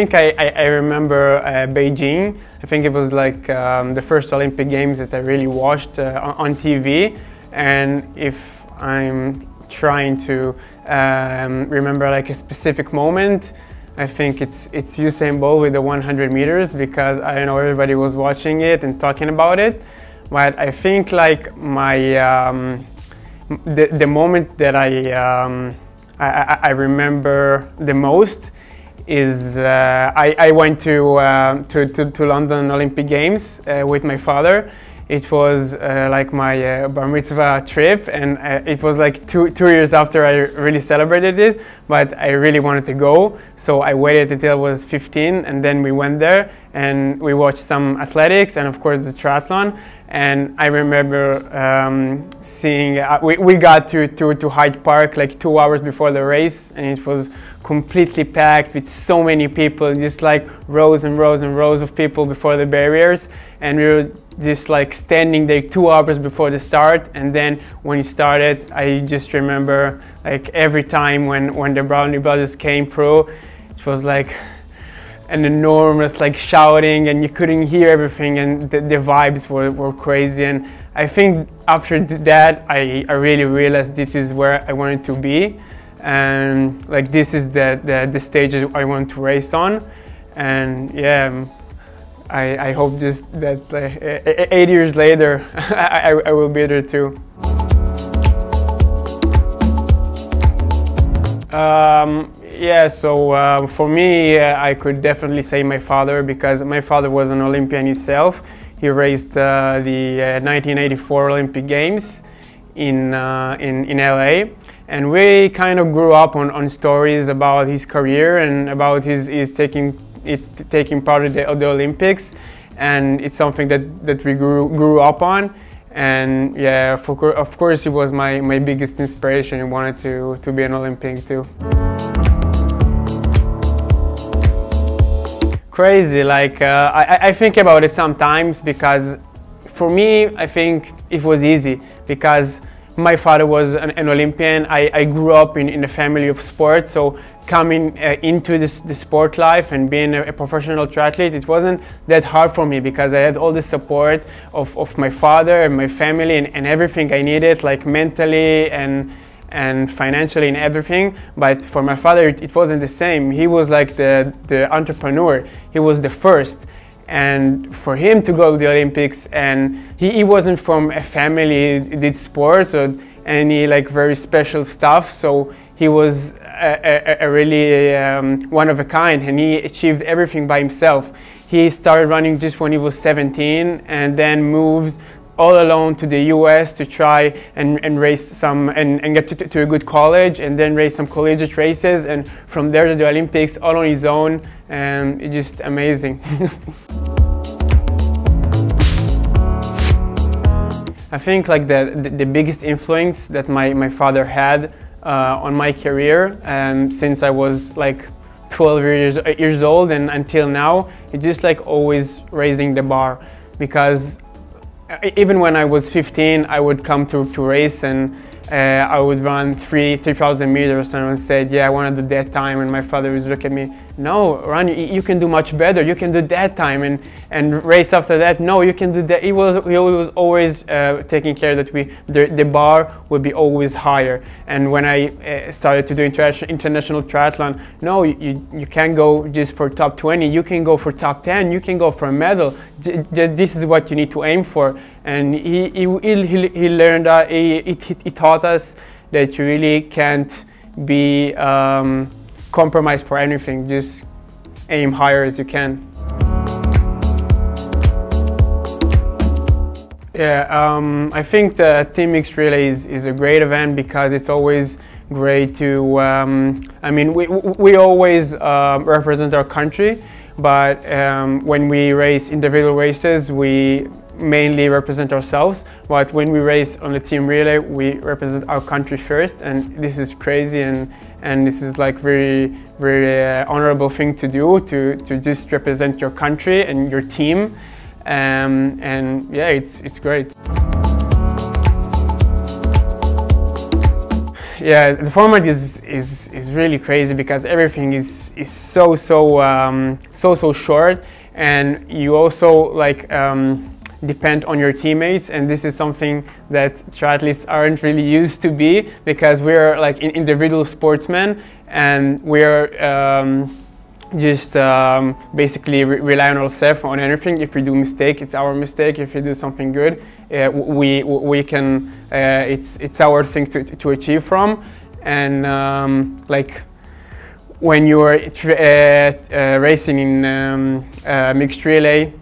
think I, I, I remember uh, Beijing. I think it was like um, the first Olympic Games that I really watched uh, on, TV. And if I'm trying to um, remember like a specific moment, I think it's it's Usain Bolt with the 100 meters because I know everybody was watching it and talking about it. But I think like my um, the, the moment that I, um, I, I remember the most is uh, I, I went to, uh, to, to, to, London Olympic Games uh, with my father. It was uh, like my uh, bar mitzvah trip and uh, it was like two, two years after I really celebrated it, but I really wanted to go. So I waited until I was 15 and then we went there and we watched some athletics and of course the triathlon and I remember um, seeing, uh, we, we got to, to, to Hyde Park like two hours before the race and it was completely packed with so many people, just like rows and rows and rows of people before the barriers. And we were just like standing there two hours before the start. And then when it started, I just remember like every time when, when the Brownlee Brothers came through, it was like, an enormous like shouting and you couldn't hear everything and the, the vibes were, were crazy and I think after that I, I really realized this is where I wanted to be and like this is the, the, the stage I want to race on and yeah I, I hope just that uh, eight years later I, I will be there too. Um, yeah, so uh, for me, uh, I could definitely say my father because my father was an Olympian himself. He raced uh, the 1984 uh, Olympic Games in, uh, in, in LA. And we kind of grew up on, on stories about his career and about his, his taking, it, taking part of the, of the Olympics. And it's something that, that we grew, grew up on and yeah, for, of course, it was my, my biggest inspiration. He wanted to, to be an Olympian too. crazy. Like uh, I, I think about it sometimes because for me, I think it was easy because my father was an, an Olympian. I, I, grew up in, in a family of sports, so coming uh, into this, the sport life and being a, a, professional triathlete, it wasn't that hard for me because I had all the support of, of my father and my family and, and everything I needed, like mentally and and financially and everything. But for my father, it, it, wasn't the same. He was like the, the entrepreneur. He was the first. And for him to go to the Olympics, and he, he wasn't from a family did sport or any like very special stuff. So he was a, a, a really um, one of a kind, and he achieved everything by himself. He started running just when he was 17, and then moved all alone to the US to try and, and race some and, and get to, to, a good college and then race some collegiate races. And from there to the Olympics all on his own. And it's just amazing. I think like the, the, biggest influence that my, my father had uh, on my career um, since I was like 12 years, years old and until now, it's just like always raising the bar. Because even when I was 15, I would come to, to race and uh, I would run three, 3,000 meters and I said, yeah, I want to do that time. And my father would look at me, no, Ran, you can do much better. You can do that time and, and race after that. No, you can do that. He was, he was always uh, taking care that we, the, the bar would be always higher. And when I uh, started to do international triathlon, no, you, you can't go just for top 20. You can go for top 10. You can go for a medal. This is what you need to aim for. And he, he, he, he learned, uh, he, he, he taught us that you really can't be um, compromise for anything. Just aim higher as you can. Yeah, um, I think the Team Mix Relay is, is a great event because it's always great to, um, I mean, we, we always uh, represent our country, but um, when we race individual races, we mainly represent ourselves, but when we race on the team relay, we represent our country first, and this is crazy, and, and this is like very, very uh, honorable thing to do, to, to just represent your country and your team, um, and yeah, it's, it's great. yeah, the format is, is, is really crazy because everything is, is so, so, um, so, so short. And you also like um, depend on your teammates. And this is something that triathletes aren't really used to be because we're like individual sportsmen and we're um, just um, basically re rely on ourselves on anything. If we do mistake, it's our mistake. If we do something good, uh, we we can. Uh, it's it's our thing to to achieve from, and um, like when you're uh, uh, racing in um, uh, mixed relay,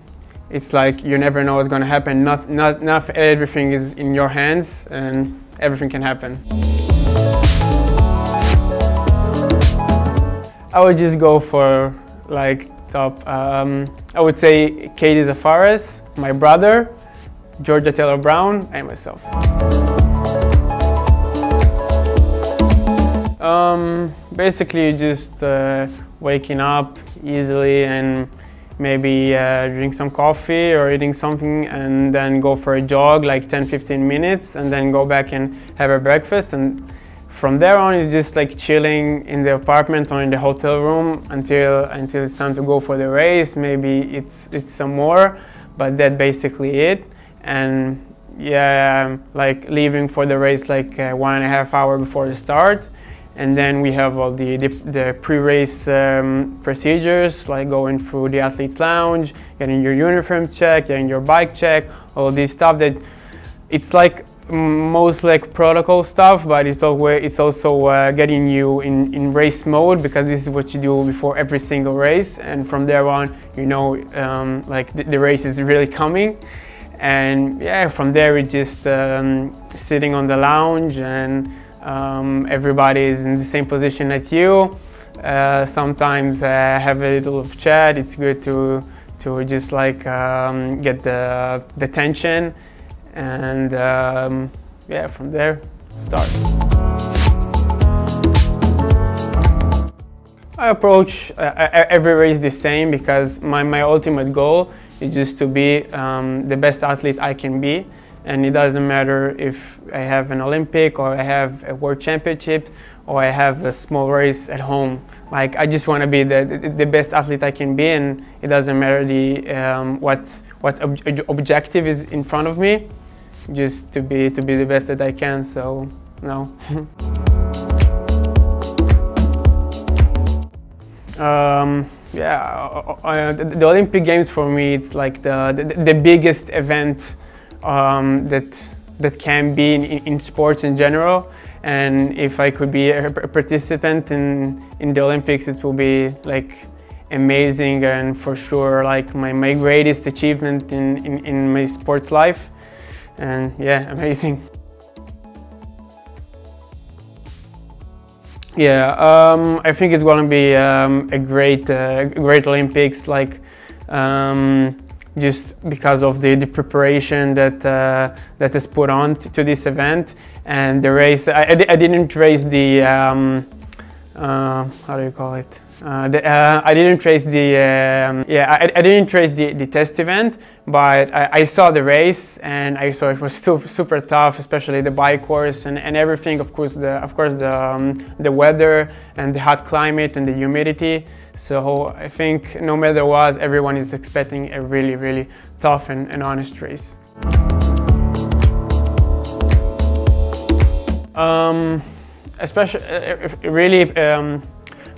it's like you never know what's going to happen. Not not not everything is in your hands, and everything can happen. I would just go for like top. Um, I would say Katie Zaferes, my brother, Georgia Taylor Brown, and myself. Um, basically, just uh, waking up easily and maybe uh, drink some coffee or eating something and then go for a jog like 10-15 minutes and then go back and have a breakfast and from there on, it's just like chilling in the apartment or in the hotel room until until it's time to go for the race. Maybe it's it's some more, but that's basically it. And yeah, like leaving for the race like uh, one and a half hour before the start. And then we have all the, the, the pre-race um, procedures, like going through the athlete's lounge, getting your uniform check, getting your bike check, all this stuff that it's like most like protocol stuff, but it's, always, it's also uh, getting you in, in race mode because this is what you do before every single race. And from there on, you know, um, like the, the, race is really coming. And yeah, from there it's just um, sitting on the lounge and um, everybody is in the same position as you. Uh, sometimes uh, have a little of chat. It's good to to just like um, get the the tension and um, yeah, from there, start. I approach uh, every race the same because my, my ultimate goal is just to be um, the best athlete I can be. And it doesn't matter if I have an Olympic or I have a World Championship or I have a small race at home. Like I just want to be the, the, best athlete I can be and it doesn't matter the, um, what, what ob objective is in front of me just to be to be the best that I can. So no. um, yeah, uh, uh, the, the, Olympic Games for me it's like the the, the biggest event um, that that can be in, in, sports in general. And if I could be a participant in in the Olympics, it will be like amazing and for sure like my, my greatest achievement in, in, in my sports life and yeah, amazing. Yeah, um, I think it's going to be um, a great, uh, great Olympics. Like, um, just because of the, the preparation that uh, that is put on to this event and the race. I, I didn't race the um, uh, how do you call it? Uh, the, uh, I didn't trace the um, yeah I, I, didn't trace the, the test event but I, I, saw the race and I saw it was super, super tough especially the bike course and, and everything of course the of course the um, the weather and the hot climate and the humidity so I think no matter what everyone is expecting a really really tough and, and honest race. Um, especially uh, really um,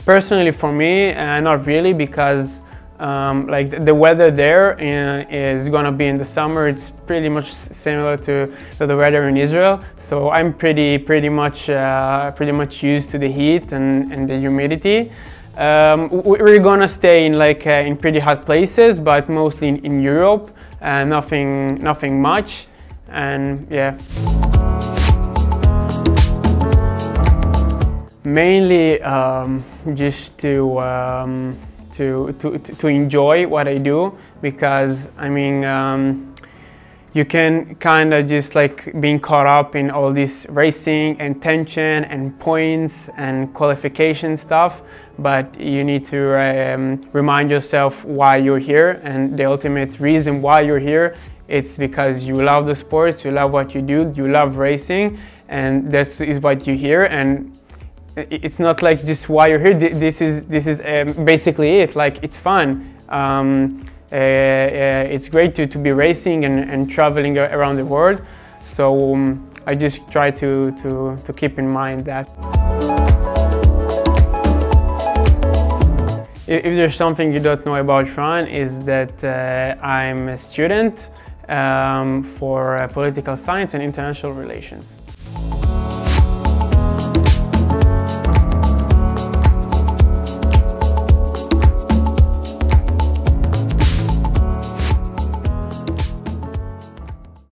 Personally, for me, uh, not really, because um, like the weather there uh, is gonna be in the summer. It's pretty much similar to, to the weather in Israel. So I'm pretty pretty much uh, pretty much used to the heat and, and the humidity. Um, we're gonna stay in like uh, in pretty hot places, but mostly in, in Europe. Uh, nothing nothing much, and yeah. mainly um, just to, um, to, to, to enjoy what I do because I mean um, you can kind of just like being caught up in all this racing and tension and points and qualification stuff but you need to um, remind yourself why you're here and the ultimate reason why you're here it's because you love the sport you love what you do you love racing and this is what you hear. And it's not like just why you're here. This is this is um, basically it. Like it's fun. Um, uh, uh, it's great to, to be racing and, and traveling around the world. So um, I just try to, to, to keep in mind that. If there's something you don't know about Ran is that uh, I'm a student um, for uh, political science and international relations.